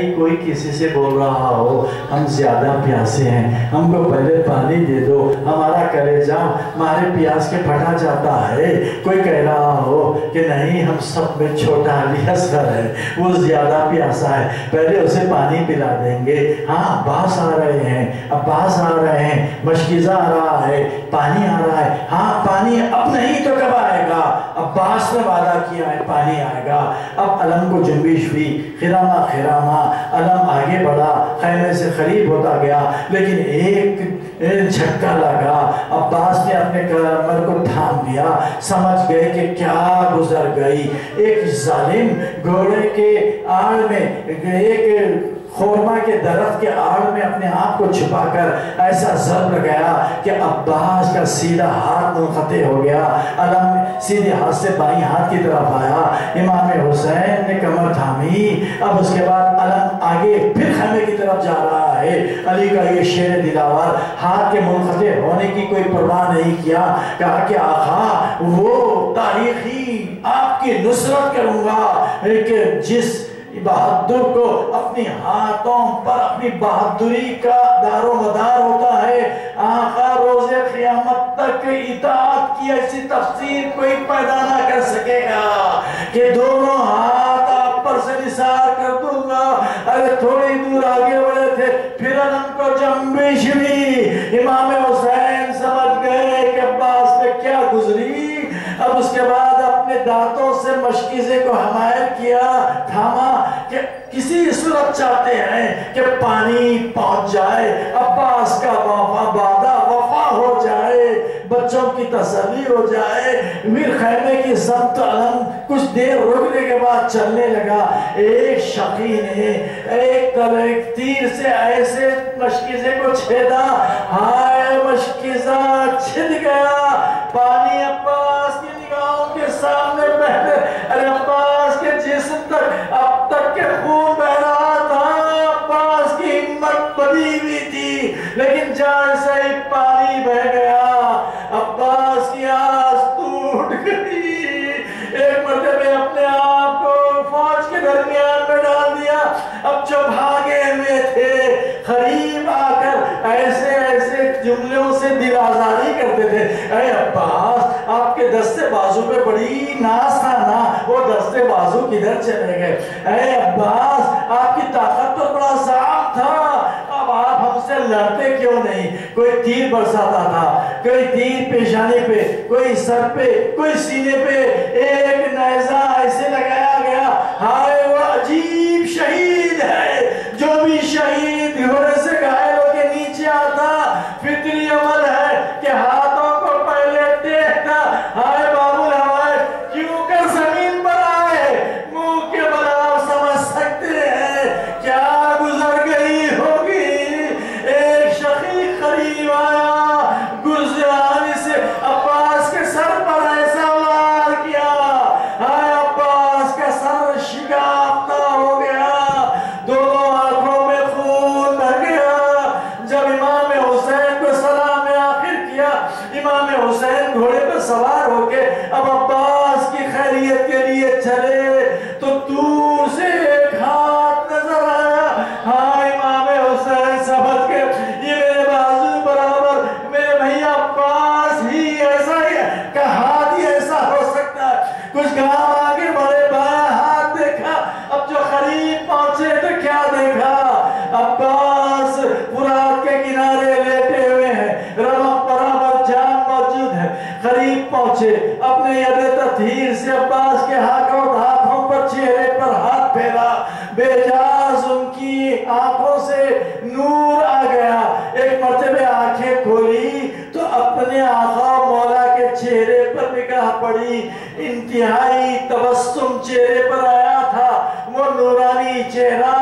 कोई किसी से बोल रहा हो, हम ज़्यादा प्यासे हैं, हमको पहले पानी दे दो, हमारा कलेजा हमारे प्यास के फटा जाता है। कोई कह रहा हो कि, नहीं, हम सब में छोटा अली है, वो ज़्यादा प्यासा है, पहले उसे पानी पिला देंगे। हाँ अब्बास आ रहे हैं अब्बास आ रहे हैं, मशकीजा आ रहा है, पानी आ रहा है। हाँ पानी अब नहीं तो कब आएगा? अब्बास ने वादा किया है, पानी आएगा। अब अलम को जुम्बिश हुई, खिरामा खिरामा अलम आगे बढ़ा खैमे से करीब होता गया, लेकिन एक झटका लगा। अब्बास ने अपने कमर को थाम दिया समझ गए कि क्या गुजर गई। एक जालिम घोड़े के आड़ में एक खोरमा के दरख्त के आड़ में अपने आप को छुपाकर ऐसा जब लगाया कि अब्बास का सीधा हाथ मुनखते हो गया। अलम सीधे हाथ से बाई हाथ की तरफ़ आया। इमाम हुसैन ने कमर थामी। अब उसके बाद अलम आगे फिर खैमे की तरफ़ जा रहा है। अली का ये शेर दिलावर, हाथ के मुनखते होने की कोई परवाह नहीं किया। कहा कि आखा, वो तारीखी आपकी नुसरत करूँगा। जिस बहादुर को अपनी हाथों पर अपनी बहादुरी का दारो मदार होता है। आका रोज़े क़यामत तक इताअत की ऐसी तफसीर कोई पैदा ना कर सकेगा कि दोनों हाथ आप पर से निसार कर दूँगा। अरे थोड़ी दूर आगे बढ़े थे, फिर उनको जम्बिश हुई। इमाम हुसैन समझ गए कि अब्बास में क्या गुजरी। अब उसके बाद अपने दांतों से मशकीजे को हमायल किया, थामा कि किसी सूरत चाहते हैं कि पानी पहुँच जाए, अब्बास का वफा वादा वफा हो जाए, बच्चों की तसली हो जाए फिर खैमे की सब अलम कुछ देर रुकने के बाद चलने लगा। एक शकी ने एक तरह तीर से ऐसे मशकीजे को छेदा, हाय मशकीजा छिद गया, पानी अब्बास अरे अब्बास के जिस्म तक, अब तक के खून बह रहा था। अब्बास की हिम्मत बनी हुई थी, लेकिन जान से ही पानी बह गया। अब्बास की आस टूट गई। एक मरतबे अपने आप को फौज के दरमियान में डाल दिया। अब जो भागे हुए थे खरीब आकर ऐसे ऐसे जुमलों से दिल आजारी करते थे। अरे अब्बास, आपके दस्ते बाजू पे बड़ी ना किधर चले गए? अरे अब्बास, आपकी ताकत तो बड़ा साफ़ था। अब आप हमसे लड़ते क्यों नहीं? कोई तीर बरसाता था, कोई तीर पेशानी पे, कोई सर पे, कोई सीने पे। एक नैजा इंतहाई तबस्सुम चेहरे पर आया था। वो नूरानी चेहरा,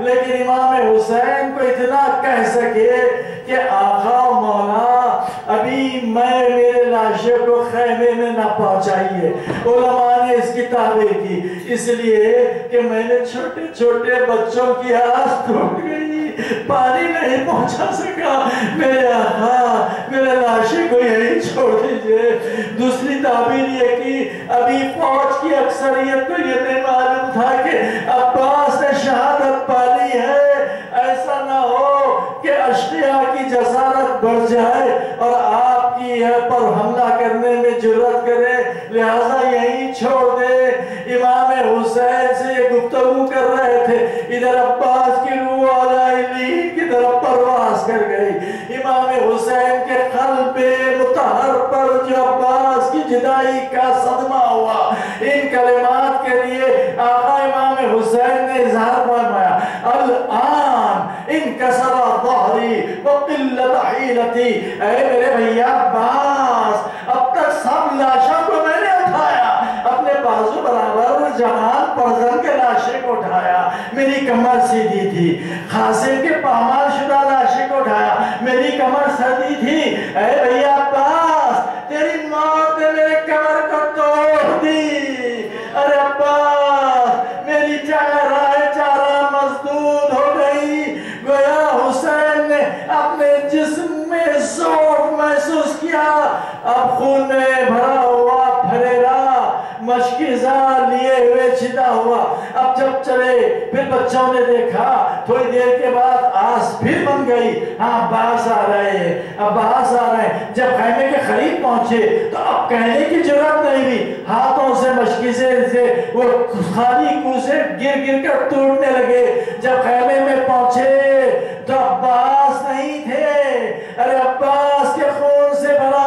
लेकिन इमाम हुसैन को इतना कह सके कि आखा मौला अभी मैं मेरे लाशे को खैमे में ना पहुंचाइए। उलमा ने इसकी ताबीर की। इसलिए कि मैंने छोटे छोटे बच्चों की आस टूट गई। पानी नहीं पहुँचा सका। मेरे आका, मेरे लाशे को यही छोड़ दीजिए। दूसरी ताबीर ये की अभी फौज की अक्सरियत को ये नहीं मालूम ज़रूरत करे, लिहाजा यही छोड़ दे। इमाम हुसैन से ये गुफ्तगू कर रहे थे, इधर अब्बास की रूह की तरफ़ परवास कर गई। इमाम हुसैन के कल्बे मुतहर पर जो अब्बास की जुदाई का सदमा हुआ, इन कलिमात के लिए आका इमाम हुसैन ने इजहार फरमाया अल आन इन कसरा व किल्लत हीलती ऐ मेरे भैया अब्बास बाजू बराबर जहान परजन के लाशे को उठाया, मेरी कमर सीधी थी। खासे के पामाल शुदा लाशे को उठाया, मेरी कमर सदी थी। ऐ भैया अब्बास, तेरी मौत ने मेरे कमर को तोड़ दी। अरे अब्बास, मेरी चारा चारा मजदूर हो गई। गोया हुसैन ने अपने जिस्म में ज़ोर महसूस किया। अब खून में भरा मशकीजा लिए हुए छिदा हुआ। अब जब चले, फिर बच्चों ने देखा, थोड़ी देर के बाद आस फिर बन गई। हाँ बास आ रहे हैं। अब बास आ रहे हैं। जब खैमे के करीब पहुँचे तो अब कहने की ज़रूरत नहीं हुई हाथों से मशकीजे से वो खाली कूसे गिर गिर कर तोड़ने लगे। जब खैमे में पहुँचे तो अब्बास नहीं थे। अरे अब्बास के खून से भरा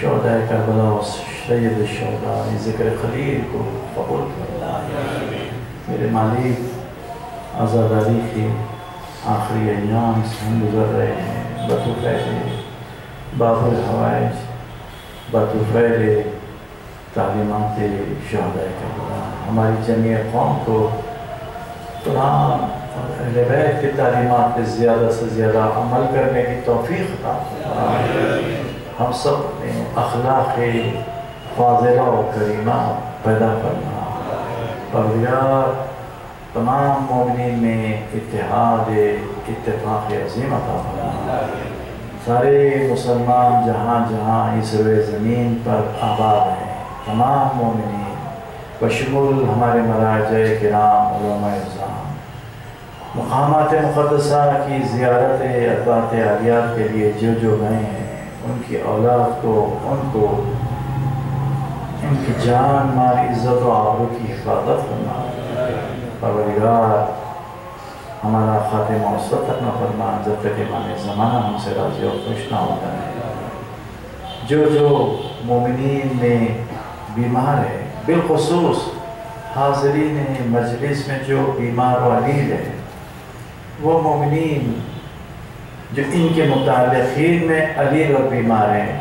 शहदा करबला सैद शहदा ज़िक्र खलील को कबूल मेरे मालिक आज़ादारी के आखिरी अंजाम से हम गुजर रहे हैं बतुफ़ैल बाबुल हवाइज बतुफ़ैल तालीमत का करबला हमारी जमी कौम को कुरान की तालीमत पर ज़्यादा से ज़्यादा अमल करने की तोफ़ी हम सब अखलाक फाजिला और करीमा पैदा करना परवरियार तमाम मोमिन में इतिहाद इतफाक़ अजीम अता फरमा सारे मुसलमान जहाँ जहाँ इस ज़मीन पर आबाद हैं तमाम मोमिन बशमुल हमारे मराज कराम मकामात मुक़दसा की ज़ियारत अरबात आलियात के लिए जो जो गए हैं उनकी औलाद को, उनको, उनकी जान, माल, इज़्ज़त व आबरू की हिफाजत करना परवरिगार, हमारा ख़ातिम औसत अपना फरमा जब तक इमान ज़माना हमसे राज़ी और खुश ना होता है जो जो मोमिन में बीमार है, बिलखसूस हाजरीन मजलिस में जो बीमार वालीद है, वो मोमिन जो इनके मुतालिन में अलील और बीमार हैं।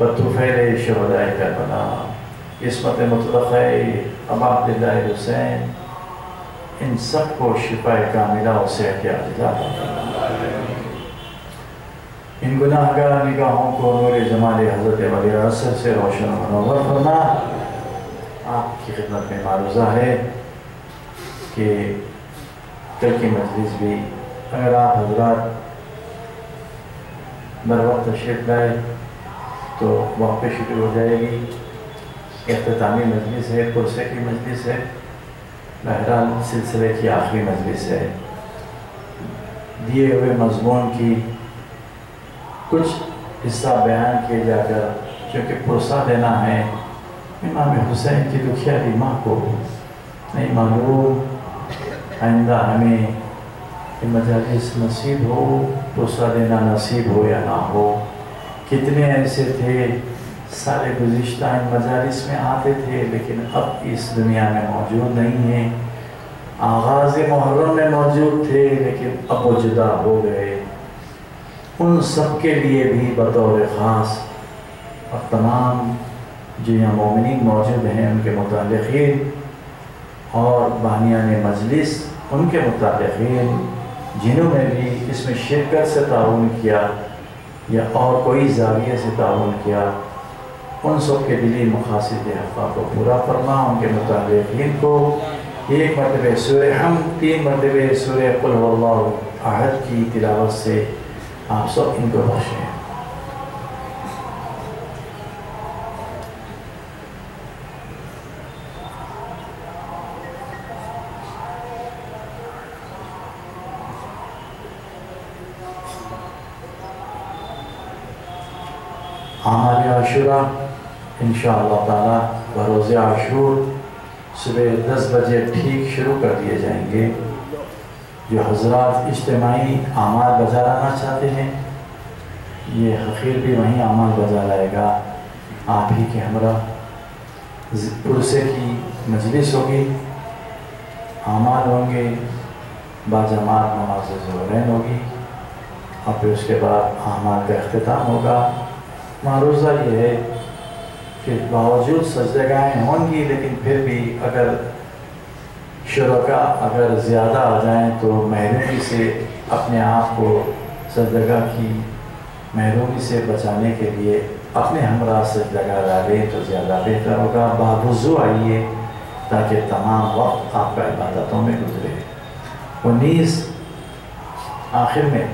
बतुफ़ैल शहदाय करबला। इसमत मुतलक़ अबा अब्दुल्ला हुसैन, इन सबको शिफा कामिला और सेहत अजिला इन गुनाहगार निगाहों को नूर जमाल हज़रत वली असर से रोशन मनवर फरमा, आपकी खिदमत में मारूजा है कि कल की मजलिस भी अगर आप हजरात बर वक्त तशरीफ़ लाए तो वापस शुरू हो जाएगी। अख्तामी मजलिस है पुरसे की मजलिस है। बहरहाल, सिलसिले की आखिरी मजलिस है। दिए हुए मजमून की कुछ हिस्सा बयान किए जाकर क्योंकि पुरसा देना है, इमाम हुसैन की दुखियारी माँ को नहीं मालूम। आइंदा हमें मजालिस नसीब हो पुरसा देना नसीब हो या ना हो। कितने ऐसे थे, सारे गुज्त मजालिस में आते थे, लेकिन अब इस दुनिया में मौजूद नहीं है। आगाज़ मुहर्रम में मौजूद थे, लेकिन अब वो जुदा हो गए। उन सब के लिए भी बतौर ख़ास और तमाम जो यहाँ मोमिन मौजूद हैं, उनके मुतल और बानियान मजलिस, उनके मुतल जिन्होंने भी इसमें शिरकत से ताउन किया या और कोई जाविये से ताउन किया, उन सब के दिली मकासद हफ़ा को पूरा फरमा, उनके मुताबिक इनको एक मरतब सुर हम, तीन मरतब सुर अहद की तिलावत से आप सब इनको बख्शें आमाल आशुरा इन ताला बरोज़ आशूर सुबह दस बजे ठीक शुरू कर दिए जाएँगे जो हज़रत इज्तमाही आमाल बजा लाना चाहते हैं ये हकीर भी वहीं आमाल बजा लाएगा आप ही के हमरा पुरसे की मजलिस होगी आमाल होंगे बाजमात नमाज़ ज़ोरैन होगी और फिर उसके बाद आमाल का अख्ताम होगा मारूजा ये है कि बावजूद सजगाहें होंगी, लेकिन फिर भी अगर शुरा अगर ज़्यादा आ जाएँ तो महरूमी से अपने आप को सजगा की महरूमी से बचाने के लिए अपने हमरा सजगा डालें तो ज़्यादा बेहतर होगा। बावजू आइए ताकि तमाम वक्त आपका इबादतों में गुजरे। उन्नीस आखिर में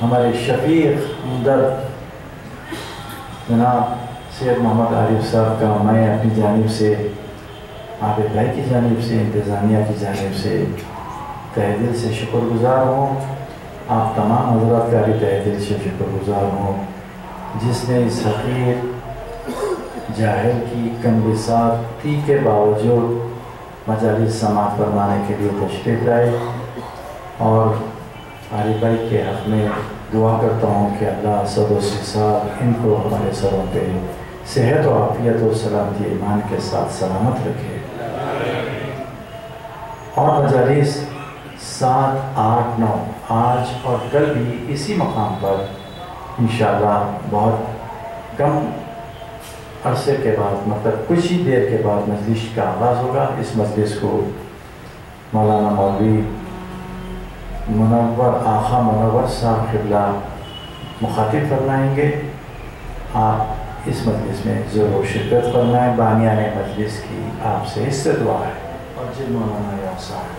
हमारे शफीक दर्द जनाब सैद मोहम्मद आरिफ साहब का मैं अपनी जानब से आबिद भाई की जानब से, इंतज़ामिया की जानब से तह दिल से शुक्रगुजार हूँ। आप तमाम हजरात का भी तह दिल से शुक्रगुजार हूँ। जिसने इस हकीर ज़ाहिर की कमबिसाती के बावजूद मजाली समाज फरमाने के लिए तशरीफ़ लाए और आरिफ भाई के हक़ में दुआ करता हूँ कि अल्लाह सदो साल इनको हमारे सरों पे सेहत और आफियत और सलामती ईमान के साथ सलामत रखे। और मजालिस सात, आठ, नौ, आज और कल भी इसी मकाम पर इन बहुत कम अरसे के बाद मतलब कुछ ही देर के बाद मजलिस का आगाज़ होगा। इस मजलिस को मौलाना मौलवी मुनवर आखा मुनवर साहब खिबला मुखातिब फरमाएँगे। आप इस मजलिस में ज़रूर शिरकत फरमाएँ। ने मजलिस की आपसे इससे दुआ है। और जिन मौलाना साहब।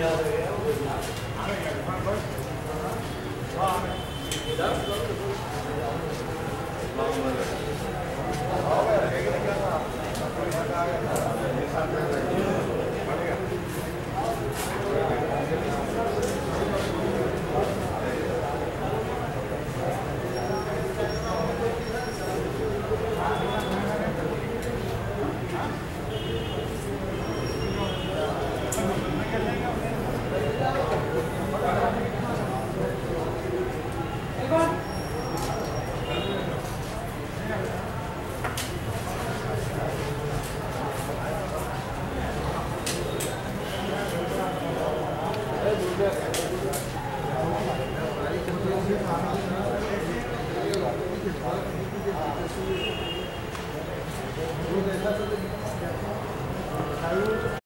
the